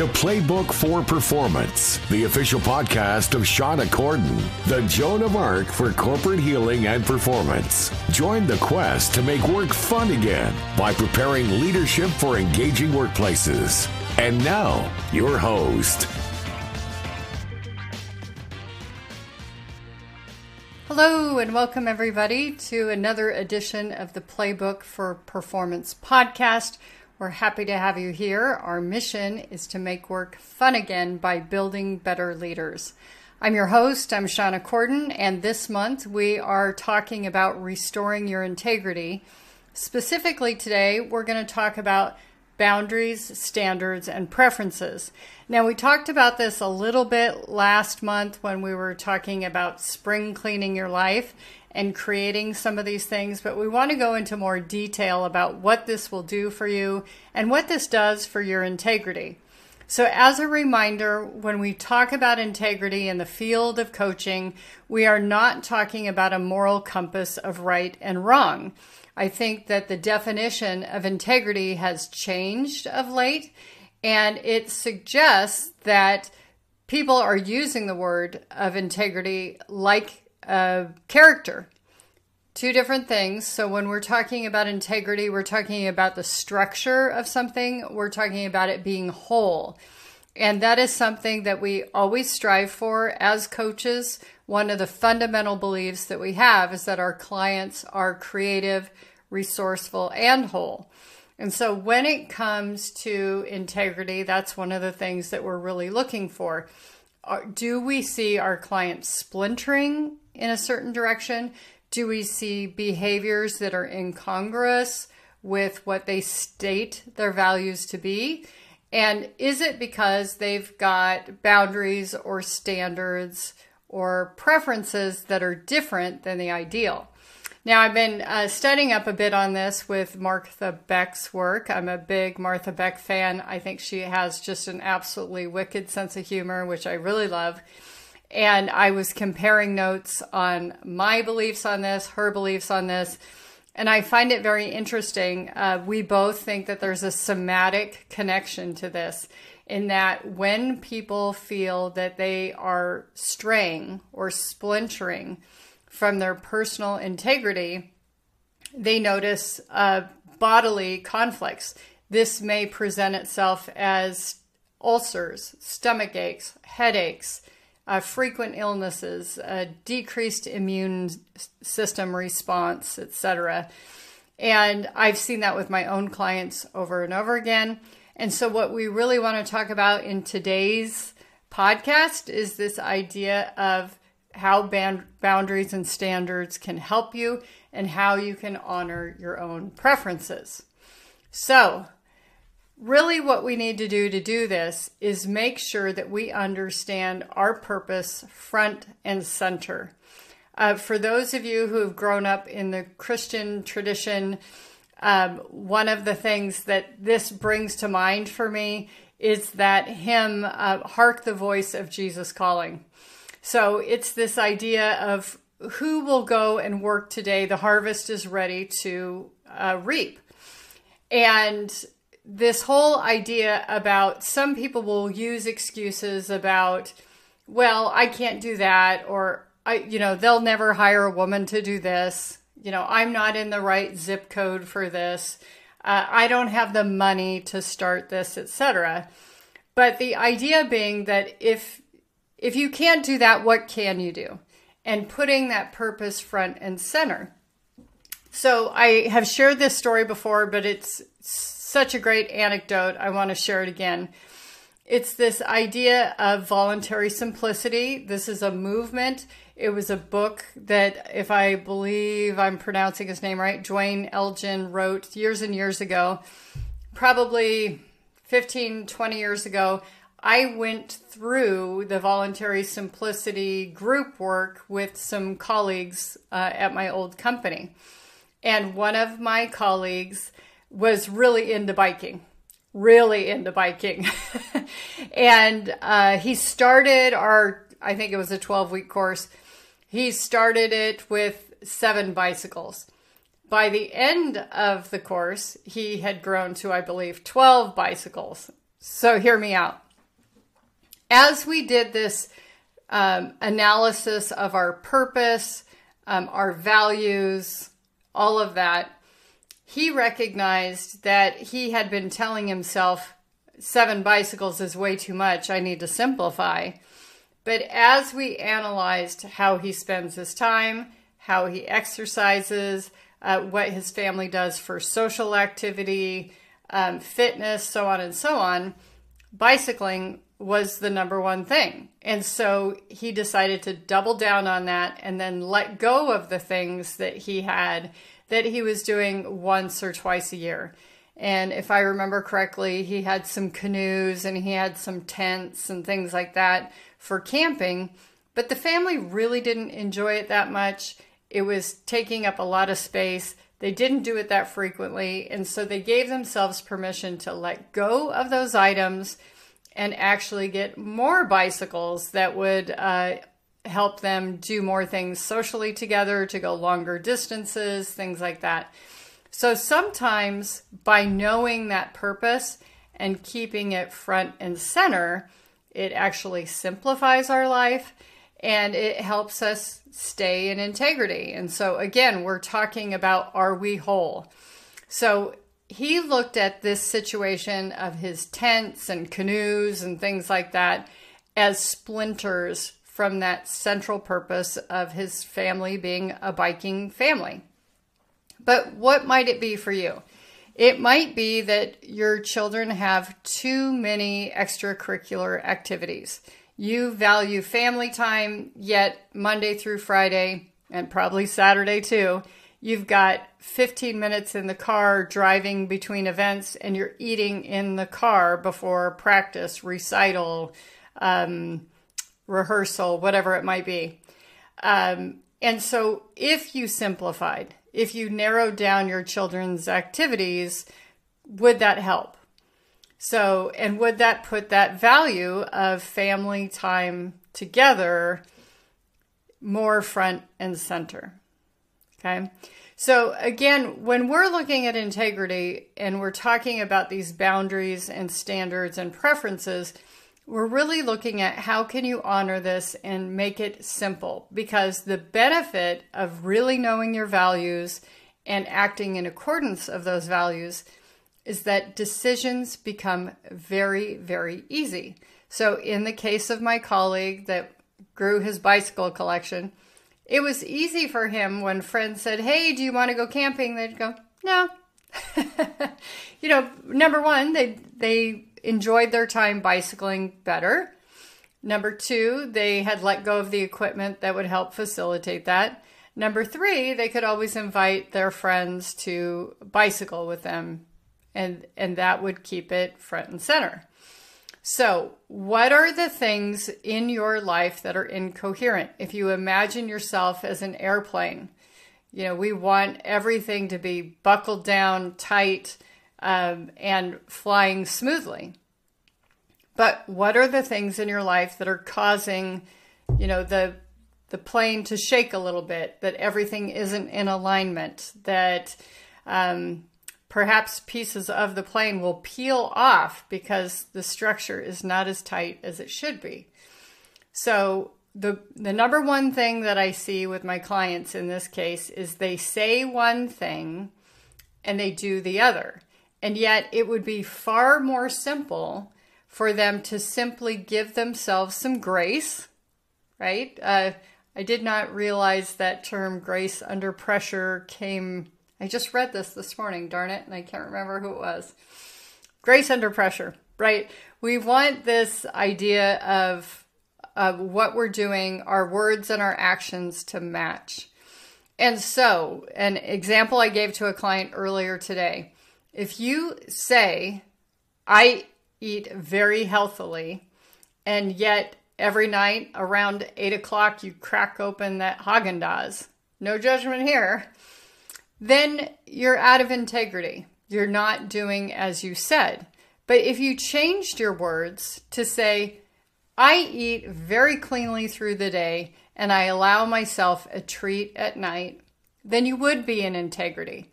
to Playbook for Performance, the official podcast of Shawna Corden, the Joan of Arc for corporate healing and performance. Join the quest to make work fun again by preparing leadership for engaging workplaces. And now, your host. Hello, and welcome everybody to another edition of the Playbook for Performance podcast we're happy to have you here. Our mission is to make work fun again by building better leaders. I'm your host, I'm Shawna Corden, and this month we are talking about restoring your integrity. Specifically, today we're going to talk about boundaries, standards, and preferences. Now, we talked about this a little bit last month when we were talking about spring cleaning your life and creating some of these things, but we want to go into more detail about what this will do for you and what this does for your integrity. So, as a reminder, when we talk about integrity in the field of coaching, we are not talking about a moral compass of right and wrong. I think that the definition of integrity has changed of late, and it suggests that people are using the word of integrity like uh, character. Two different things. So, when we're talking about integrity, we're talking about the structure of something, we're talking about it being whole. And that is something that we always strive for as coaches. One of the fundamental beliefs that we have is that our clients are creative, resourceful, and whole. And so when it comes to integrity, that's one of the things that we're really looking for. Do we see our clients splintering in a certain direction? Do we see behaviors that are incongruous with what they state their values to be? And is it because they've got boundaries or standards or preferences that are different than the ideal? Now, I've been uh, studying up a bit on this with Martha Beck's work. I'm a big Martha Beck fan. I think she has just an absolutely wicked sense of humor, which I really love and I was comparing notes on my beliefs on this, her beliefs on this, and I find it very interesting. Uh, we both think that there's a somatic connection to this, in that when people feel that they are straying or splintering from their personal integrity, they notice uh, bodily conflicts. This may present itself as ulcers, stomach aches, headaches uh, frequent illnesses, a decreased immune system response, etc. And I've seen that with my own clients over and over again. And so, what we really want to talk about in today's podcast is this idea of how band- boundaries and standards can help you and how you can honor your own preferences. So, really what we need to do to do this is make sure that we understand our purpose front and center. Uh, for those of you who have grown up in the Christian tradition, um, one of the things that this brings to mind for me is that hymn, uh, Hark the Voice of Jesus Calling. So it's this idea of who will go and work today? The harvest is ready to uh, reap. And this whole idea about some people will use excuses about, well, I can't do that, or I, you know, they'll never hire a woman to do this. You know, I'm not in the right zip code for this. Uh, I don't have the money to start this, etc. But the idea being that if if you can't do that, what can you do? And putting that purpose front and center. So I have shared this story before, but it's such a great anecdote. I want to share it again. It's this idea of voluntary simplicity. This is a movement. It was a book that, if I believe I'm pronouncing his name right, Duane Elgin wrote years and years ago, probably 15, 20 years ago. I went through the voluntary simplicity group work with some colleagues uh, at my old company. And one of my colleagues was really into biking, really into biking. and uh, he started our, I think it was a 12 week course. He started it with seven bicycles. By the end of the course, he had grown to, I believe, 12 bicycles. So hear me out. as we did this um, analysis of our purpose, um, our values, all of that, he recognized that he had been telling himself seven bicycles is way too much. I need to simplify. But as we analyzed how he spends his time, how he exercises, uh, what his family does for social activity, um, fitness, so on and so on, bicycling was the number one thing. And so he decided to double down on that and then let go of the things that he had that he was doing once or twice a year. And if I remember correctly, he had some canoes and he had some tents and things like that for camping. But the family really didn't enjoy it that much. It was taking up a lot of space. They didn't do it that frequently. And so they gave themselves permission to let go of those items and actually get more bicycles that would uh, help them do more things socially together, to go longer distances, things like that. So sometimes by knowing that purpose and keeping it front and center, it actually simplifies our life and it helps us stay in integrity. And so, again, we're talking about are we whole? So, he looked at this situation of his tents and canoes and things like that as splinters from that central purpose of his family being a biking family. But what might it be for you? It might be that your children have too many extracurricular activities. You value family time, yet Monday through Friday, and probably Saturday too, you've got 15 minutes in the car driving between events and you're eating in the car before practice, recital, um, rehearsal, whatever it might be. Um, and so if you simplified, if you narrowed down your children's activities, would that help? So, and would that put that value of family time together more front and center? Okay. So, again, when we're looking at integrity and we're talking about these boundaries and standards and preferences, we're really looking at how can you honor this and make it simple because the benefit of really knowing your values and acting in accordance of those values is that decisions become very very easy. So in the case of my colleague that grew his bicycle collection, it was easy for him when friends said, Hey, do you want to go camping? They'd go, No. you know, number one, they they enjoyed their time bicycling better. Number two, they had let go of the equipment that would help facilitate that. Number three, they could always invite their friends to bicycle with them, and, and that would keep it front and center. So, what are the things in your life that are incoherent? If you imagine yourself as an airplane, you know, we want everything to be buckled down tight um, and flying smoothly. But what are the things in your life that are causing, you know, the the plane to shake a little bit? That everything isn't in alignment? That um, perhaps pieces of the plane will peel off because the structure is not as tight as it should be. So the the number one thing that I see with my clients in this case is they say one thing and they do the other. And yet it would be far more simple for them to simply give themselves some grace, right? Uh, I did not realize that term grace under pressure came I just read this this morning, darn it, and I can't remember who it was. Grace under pressure, right? We want this idea of, of what we're doing, our words and our actions to match. And so, an example I gave to a client earlier today if you say, I eat very healthily, and yet every night around eight o'clock you crack open that Haagen Dazs, no judgment here then you're out of integrity. You're not doing as you said. But if you changed your words to say, I eat very cleanly through the day and I allow myself a treat at night, then you would be in integrity.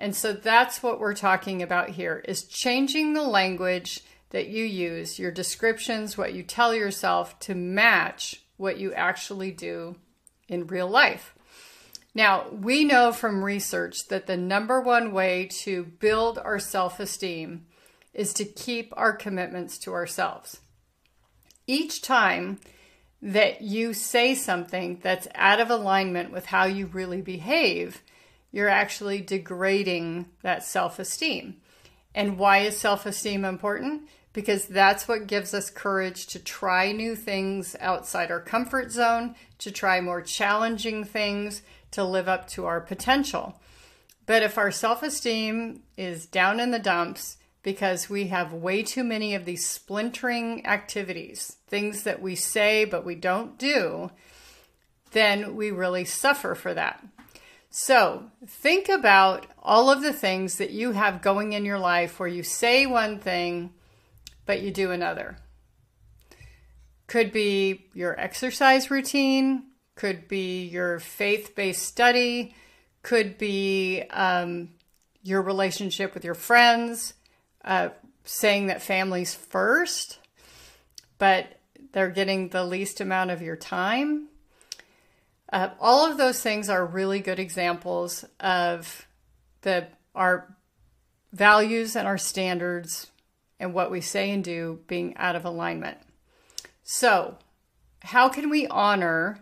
And so that's what we're talking about here is changing the language that you use, your descriptions, what you tell yourself to match what you actually do in real life. Now, we know from research that the number one way to build our self esteem is to keep our commitments to ourselves. Each time that you say something that's out of alignment with how you really behave, you're actually degrading that self esteem. And why is self esteem important? Because that's what gives us courage to try new things outside our comfort zone, to try more challenging things, to live up to our potential. But if our self esteem is down in the dumps, because we have way too many of these splintering activities, things that we say but we don't do, then we really suffer for that. So think about all of the things that you have going in your life where you say one thing but you do another. Could be your exercise routine, could be your faith based study, could be um, your relationship with your friends uh, saying that families first, but they're getting the least amount of your time. Uh, all of those things are really good examples of the our values and our standards and what we say and do being out of alignment. So, how can we honor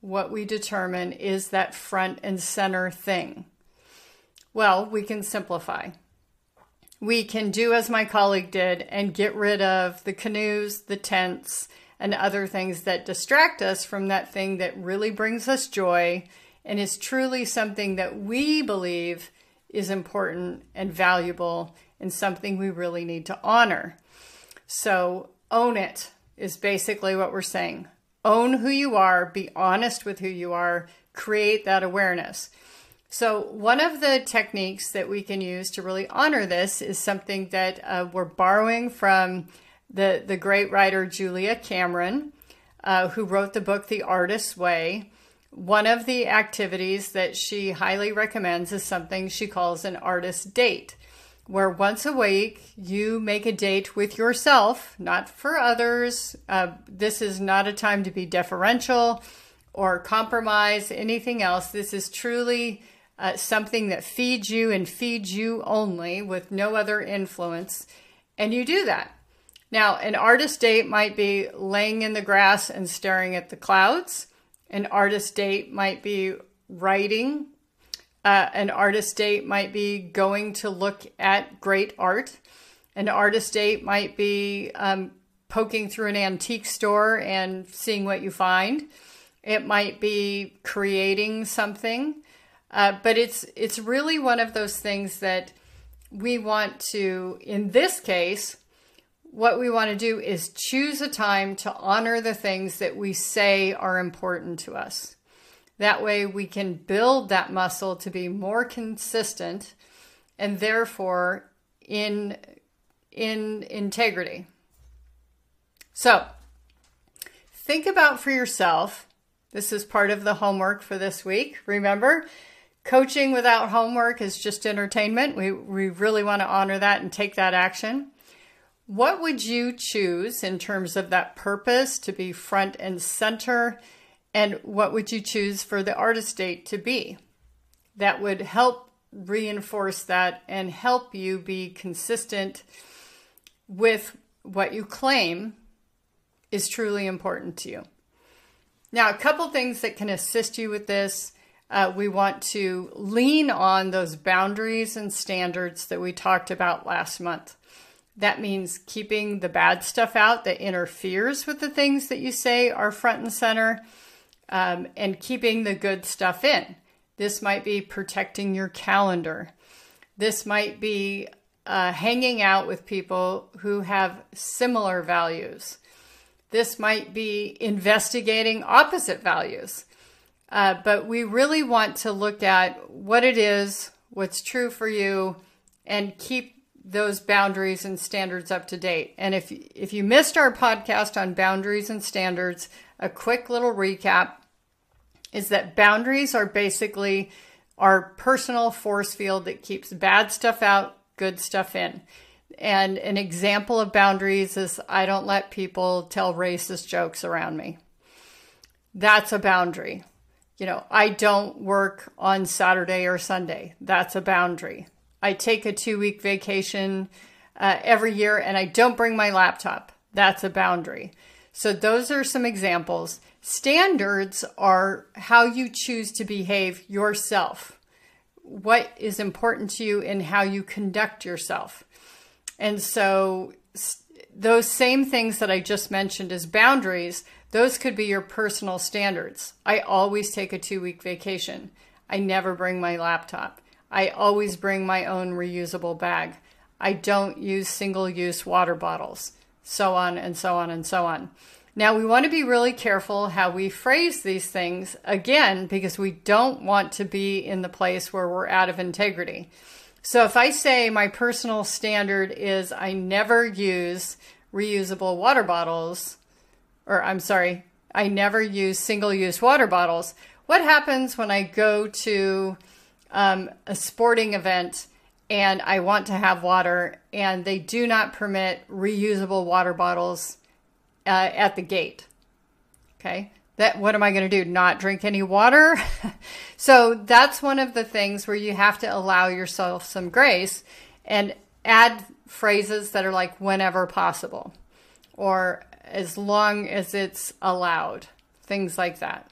what we determine is that front and center thing? Well, we can simplify we can do as my colleague did and get rid of the canoes, the tents, and other things that distract us from that thing that really brings us joy and is truly something that we believe is important and valuable and something we really need to honor. So, own it is basically what we're saying. Own who you are, be honest with who you are, create that awareness. So, one of the techniques that we can use to really honor this is something that uh, we're borrowing from the, the great writer Julia Cameron, uh, who wrote the book The Artist's Way. One of the activities that she highly recommends is something she calls an artist date, where once a week you make a date with yourself, not for others. Uh, this is not a time to be deferential or compromise anything else. This is truly uh, something that feeds you and feeds you only with no other influence, and you do that. Now, an artist date might be laying in the grass and staring at the clouds. An artist date might be writing. Uh, an artist date might be going to look at great art. An artist date might be um, poking through an antique store and seeing what you find. It might be creating something. Uh, but it's it's really one of those things that we want to, in this case, what we want to do is choose a time to honor the things that we say are important to us. That way, we can build that muscle to be more consistent and therefore in in integrity. So, think about for yourself. This is part of the homework for this week. Remember, Coaching without homework is just entertainment. We, we really want to honor that and take that action. What would you choose in terms of that purpose to be front and center? And what would you choose for the artist date to be? That would help reinforce that and help you be consistent with what you claim is truly important to you. Now, a couple things that can assist you with this uh, we want to lean on those boundaries and standards that we talked about last month. That means keeping the bad stuff out that interferes with the things that you say are front and center um, and keeping the good stuff in. This might be protecting your calendar. This might be uh, hanging out with people who have similar values. This might be investigating opposite values. Uh, but we really want to look at what it is, what's true for you, and keep those boundaries and standards up to date. And if if you missed our podcast on boundaries and standards, a quick little recap is that boundaries are basically our personal force field that keeps bad stuff out, good stuff in. And an example of boundaries is I don't let people tell racist jokes around me. That's a boundary. You know, I don't work on Saturday or Sunday. That's a boundary. I take a two week vacation uh, every year and I don't bring my laptop. That's a boundary. So, those are some examples. Standards are how you choose to behave yourself, what is important to you and how you conduct yourself. And so, those same things that I just mentioned as boundaries, those could be your personal standards. I always take a two week vacation. I never bring my laptop. I always bring my own reusable bag. I don't use single use water bottles, so on and so on and so on. Now, we want to be really careful how we phrase these things again because we don't want to be in the place where we're out of integrity. So, if I say my personal standard is I never use reusable water bottles, or I'm sorry, I never use single use water bottles, what happens when I go to um, a sporting event and I want to have water, and they do not permit reusable water bottles uh, at the gate. Okay, that what am I going to do? Not drink any water? so that's one of the things where you have to allow yourself some grace and add phrases that are like whenever possible or as long as it's allowed, things like that.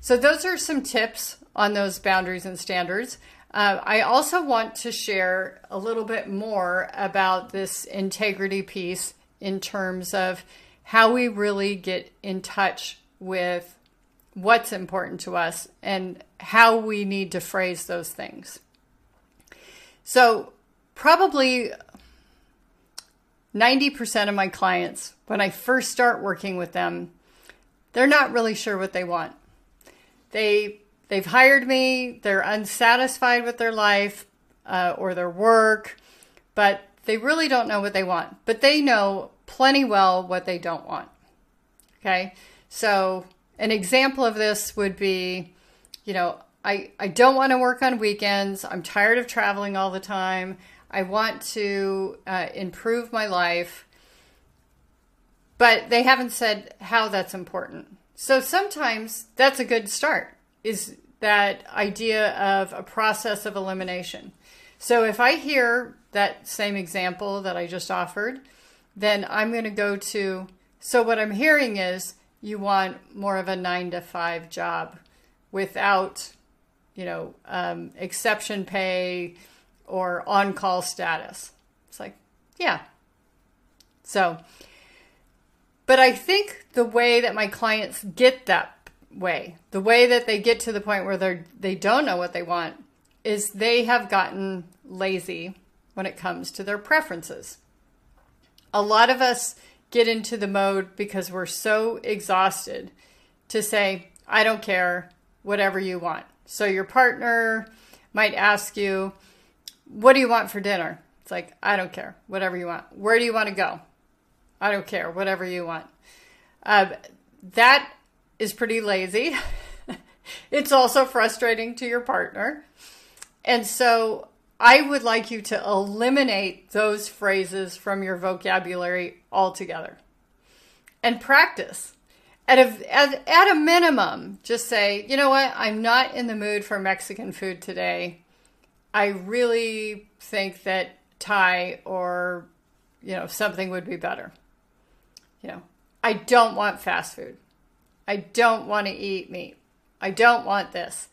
So, those are some tips on those boundaries and standards. Uh, I also want to share a little bit more about this integrity piece in terms of how we really get in touch with what's important to us and how we need to phrase those things. So, probably 90% of my clients, when I first start working with them, they're not really sure what they want. They they've hired me, they're unsatisfied with their life uh, or their work, but they really don't know what they want. But they know plenty well what they don't want. Okay, so an example of this would be, you know, I, I don't want to work on weekends. I'm tired of traveling all the time. I want to uh, improve my life. But they haven't said how that's important. So sometimes that's a good start, is that idea of a process of elimination. So if I hear that same example that I just offered, then I'm going to go to. So what I'm hearing is you want more of a nine to five job without, you know, um, exception pay or on call status. It's like, yeah. So, but I think the way that my clients get that way, the way that they get to the point where they're they don't know what they want, is they have gotten lazy when it comes to their preferences. A lot of us get into the mode because we're so exhausted to say, I don't care, whatever you want. So your partner might ask you, what do you want for dinner? It's like, I don't care. Whatever you want. Where do you want to go? I don't care. Whatever you want. Uh, that is pretty lazy. it's also frustrating to your partner. And so I would like you to eliminate those phrases from your vocabulary altogether and practice. At a, at, at a minimum, just say, you know what, I'm not in the mood for Mexican food today. I really think that Thai or you know something would be better. You know, I don't want fast food. I don't want to eat meat. I don't want this.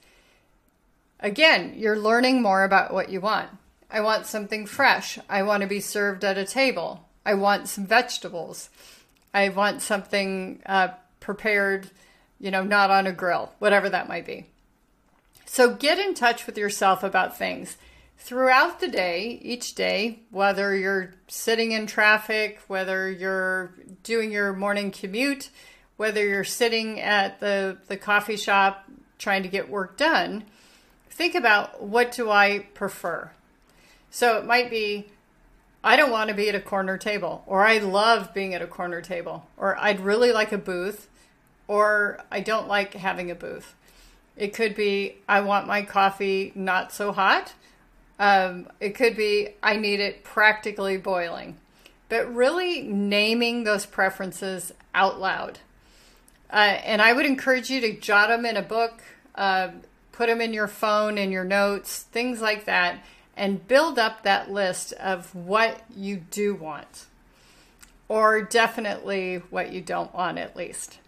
Again, you're learning more about what you want. I want something fresh. I want to be served at a table. I want some vegetables. I want something uh, prepared, you know, not on a grill, whatever that might be. So get in touch with yourself about things throughout the day, each day, whether you're sitting in traffic, whether you're doing your morning commute, whether you're sitting at the, the coffee shop trying to get work done, think about what do I prefer? So it might be I don't want to be at a corner table, or I love being at a corner table, or I'd really like a booth, or I don't like having a booth. It could be I want my coffee not so hot, Um, it could be, I need it practically boiling. But really naming those preferences out loud. Uh, and I would encourage you to jot them in a book, uh, put them in your phone, in your notes, things like that, and build up that list of what you do want, or definitely what you don't want, at least.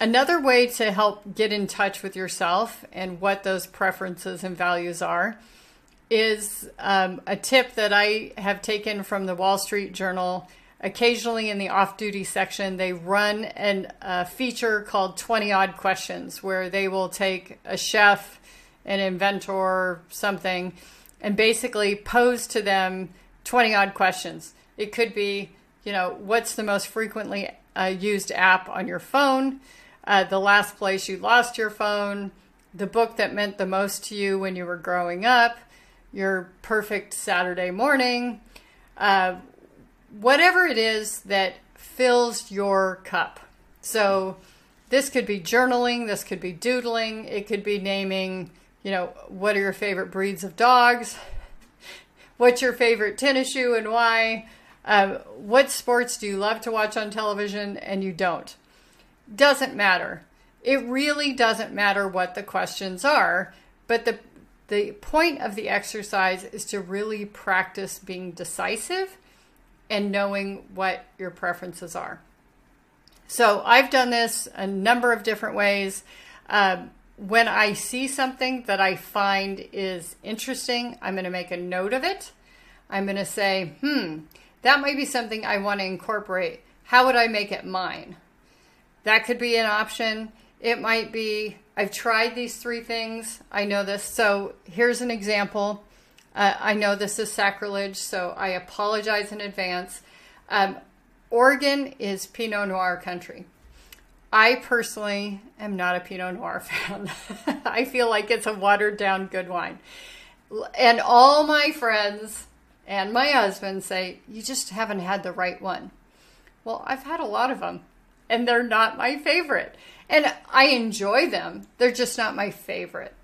Another way to help get in touch with yourself and what those preferences and values are is um, a tip that I have taken from the Wall Street Journal. Occasionally, in the off duty section, they run an, a feature called 20 Odd Questions, where they will take a chef, an inventor, something, and basically pose to them 20 odd questions. It could be, you know, what's the most frequently uh, used app on your phone? Uh, the last place you lost your phone, the book that meant the most to you when you were growing up, your perfect Saturday morning, uh, whatever it is that fills your cup. So this could be journaling, this could be doodling, it could be naming, you know, what are your favorite breeds of dogs? What's your favorite tennis shoe and why? Uh, what sports do you love to watch on television and you don't? Doesn't matter. It really doesn't matter what the questions are, but the the point of the exercise is to really practice being decisive and knowing what your preferences are. So I've done this a number of different ways. Um, when I see something that I find is interesting, I'm going to make a note of it. I'm going to say, hmm, that might be something I want to incorporate. How would I make it mine? That could be an option. It might be, I've tried these three things. I know this. So here's an example. Uh, I know this is sacrilege, so I apologize in advance. Um, Oregon is Pinot Noir country. I personally am not a Pinot Noir fan. I feel like it's a watered down good wine. And all my friends and my husband say, You just haven't had the right one. Well, I've had a lot of them, and they're not my favorite. And I enjoy them, they're just not my favorite.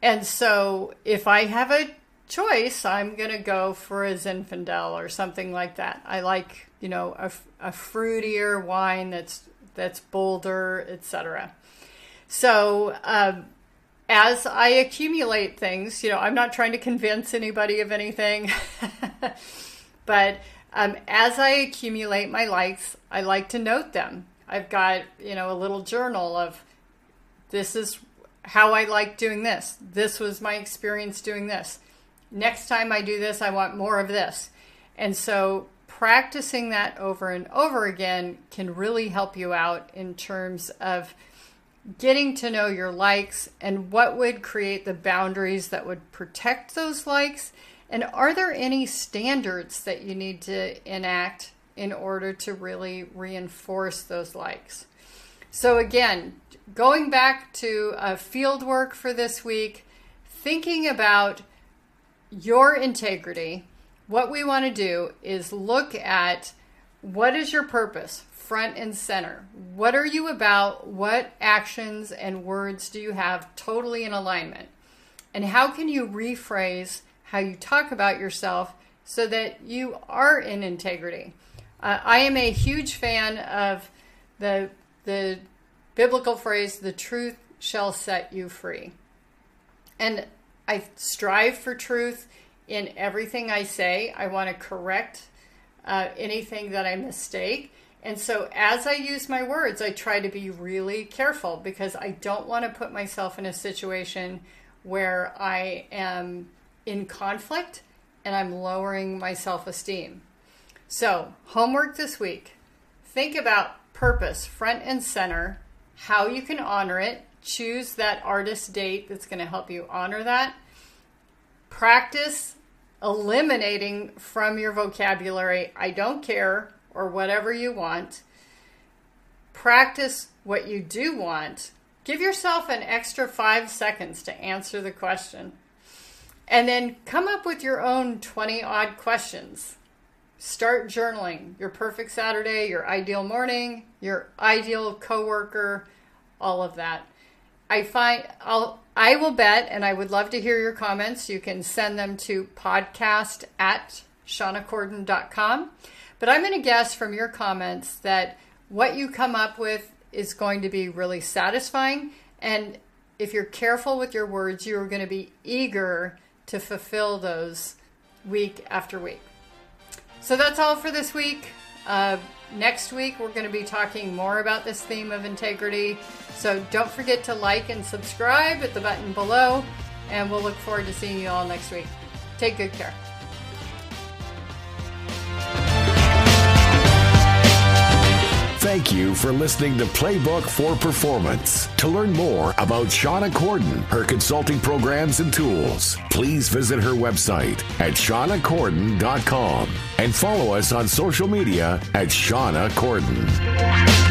And so if I have a choice, I'm going to go for a Zinfandel or something like that. I like, you know, a, a fruitier wine that's that's bolder, etc. So um, as I accumulate things, you know, I'm not trying to convince anybody of anything, but um, as I accumulate my likes, I like to note them. I've got, you know, a little journal of this is how I like doing this. This was my experience doing this. Next time I do this, I want more of this. And so practicing that over and over again can really help you out in terms of getting to know your likes and what would create the boundaries that would protect those likes. And are there any standards that you need to enact in order to really reinforce those likes. So, again, going back to uh, field work for this week, thinking about your integrity, what we want to do is look at what is your purpose front and center. What are you about? What actions and words do you have totally in alignment? And how can you rephrase how you talk about yourself so that you are in integrity? Uh, I am a huge fan of the the biblical phrase, "The truth shall set you free," and I strive for truth in everything I say. I want to correct uh, anything that I mistake. And so, as I use my words, I try to be really careful because I don't want to put myself in a situation where I am in conflict and I'm lowering my self esteem. So, homework this week think about purpose front and center, how you can honor it, choose that artist date that's going to help you honor that. Practice eliminating from your vocabulary, I don't care, or whatever you want. Practice what you do want. Give yourself an extra five seconds to answer the question. And then come up with your own 20 odd questions Start journaling your perfect Saturday, your ideal morning, your ideal coworker, all of that. I find I'll I will bet, and I would love to hear your comments. You can send them to podcast at shawnacorden.com. But I'm going to guess from your comments that what you come up with is going to be really satisfying. And if you're careful with your words, you're going to be eager to fulfill those week after week. So that's all for this week. Uh, next week, we're going to be talking more about this theme of integrity. So don't forget to like and subscribe at the button below. And we'll look forward to seeing you all next week. Take good care. Thank you for listening to Playbook for Performance. To learn more about Shawna Corden, her consulting programs and tools, please visit her website at shawnacorden.com and follow us on social media at Shawna Corden.